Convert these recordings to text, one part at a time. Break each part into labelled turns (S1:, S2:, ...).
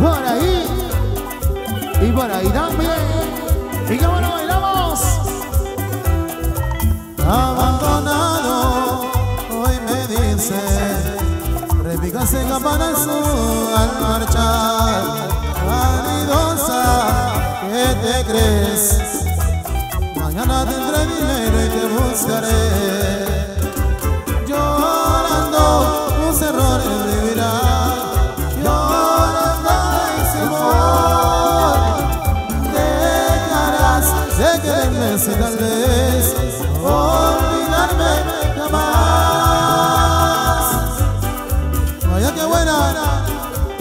S1: por ahí y por ahí también. Y que bueno, bailamos.
S2: Abandonado, hoy me dice, repicarse el campanazo al marchar. Vanidosa, ¿qué te crees? Mañana tendré dinero y te buscaré.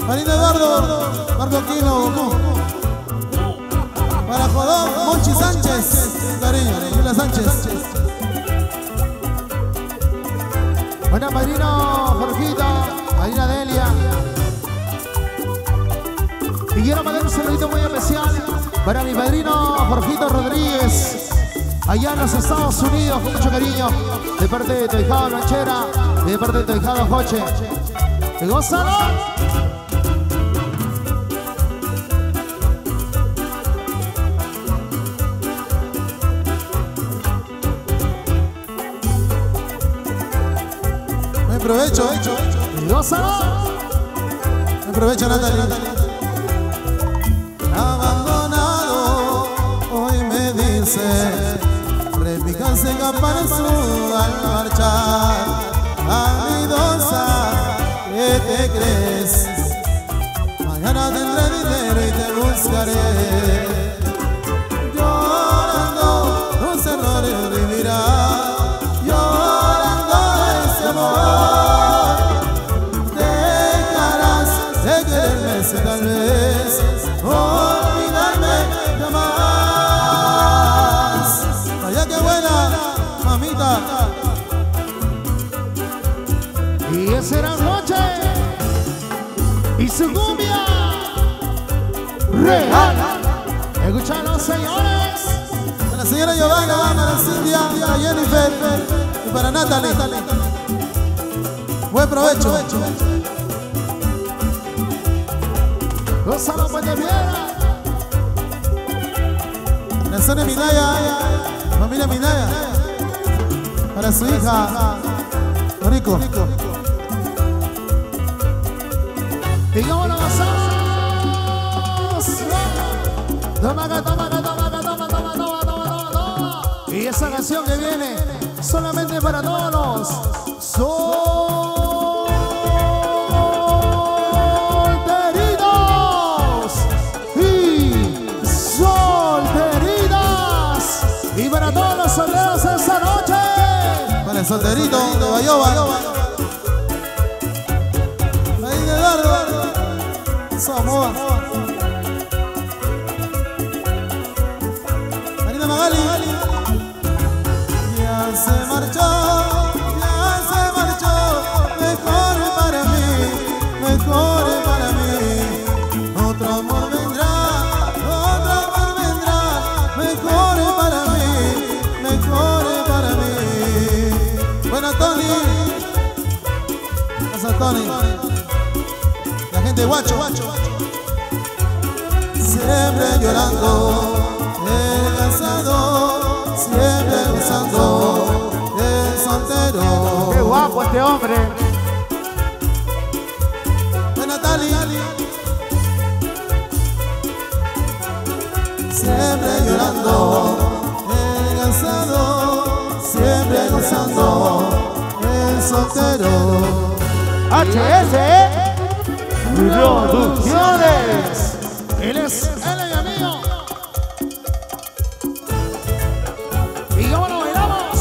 S2: Marina Eduardo, Marco Quino, Goku. Para Jodón, Monchi Sánchez, cariño, Lula Sánchez.
S1: Buena padrino, Jorgito, padrina Delia. Y quiero mandar un saludito muy especial para mi padrino Jorgito Rodríguez, allá en los Estados Unidos, con mucho cariño, de parte de tu hijado Lanchera de parte de tu hijado Joche. ¡Y gózalo!
S2: Me aprovecho,
S1: ¡Y gózalo!
S2: me aprovecho Natalia. Abandonado, hoy me dice, repicanse campana azul al marchar. Y
S1: esa era noche. Y su cumbia real. Escuchalo, señores.
S2: Para la señora Giovanna, para la Cintia, para Jennifer y para Natalie. Buen provecho.
S1: Gózalo, pues de piedra.
S2: La zona Minaya, familia Minaya. Para su hija, Rico.
S1: Y cómo lo gozamos. Toma toma toma toma, toma, toma, toma, toma. Y esa canción que viene solamente para todos los solteritos y solteritas. Y para todos los solteros esta noche.
S2: Para el solterito de Bayoba. Ahí de Eduardo. Somos. Marina Magali. Ya se marchó, ya se marchó. Mejor para mí, mejor para mí. Otro amor vendrá, otro amor vendrá. Mejor para mí, mejor para mí. Buena Tony. Pasa Tony. Gente guacho, guacho. Siempre llorando, el cansado, siempre gozando, el soltero.
S1: Qué guapo este hombre.
S2: Buena Tali. Siempre llorando, el cansado, siempre gozando, el soltero.
S1: HS Producciones. Él es él y amigo. Y cómo lo bailamos.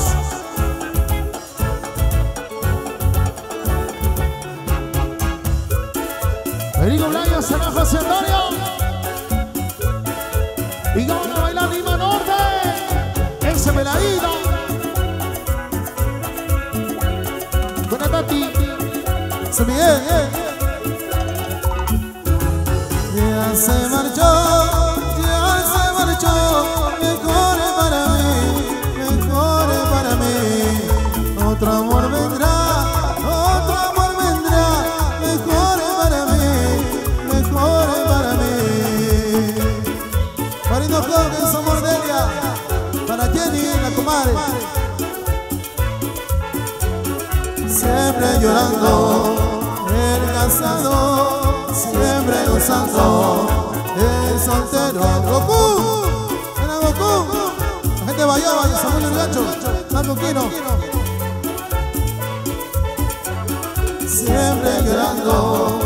S1: Federico Blanco, se va José Antonio. Y cómo lo baila Lima Norte. Ese peladito. Buena Tati.
S2: San Miguel. Se marchó, ya se marchó, mejor para mí, mejor para mí. Otro amor vendrá, otro amor vendrá, mejor para mí, mejor para mí. Marino viejo que es amor Delia. Para Jenny, la comadre. Siempre llorando, siempre gozando, el soltero. Goku, era Goku. La gente vaya, vaya, Samuel el Gacho, Marco Quino. Siempre llorando,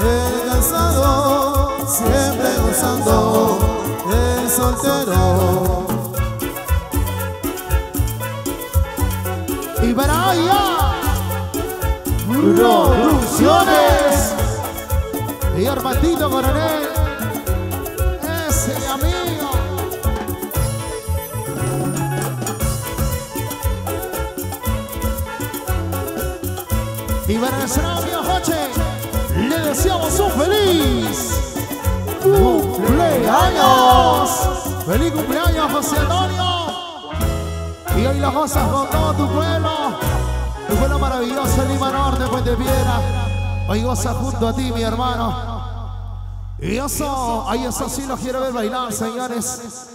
S2: el casado, siempre gozando, el soltero.
S1: Y para allá. Y Armandito Coronel. Ese mi amigo. Y para nuestro amigo Joche, le deseamos un feliz cumpleaños. Feliz cumpleaños, José Antonio. Y hoy los gozas con todo tu pueblo. Tu pueblo maravilloso, Lima Norte, Puente Piedra. Hoy goza junto a ti, mi hermano. Y eso, ahí eso sí lo quiero ver bailar, señores.